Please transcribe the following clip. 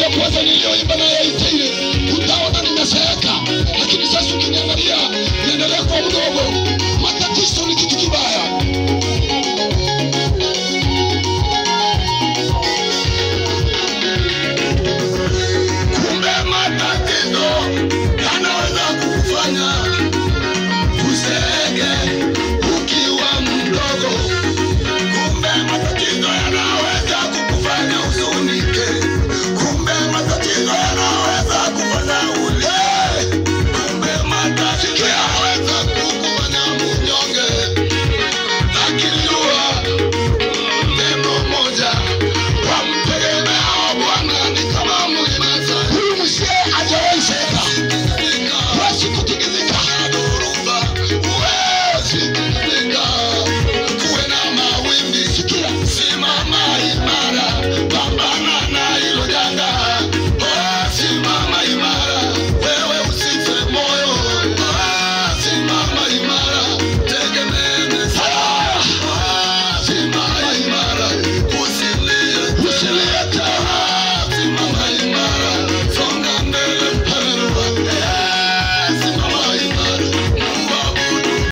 ya kwanza niliyoimba na ya utaona nimezeeka lakini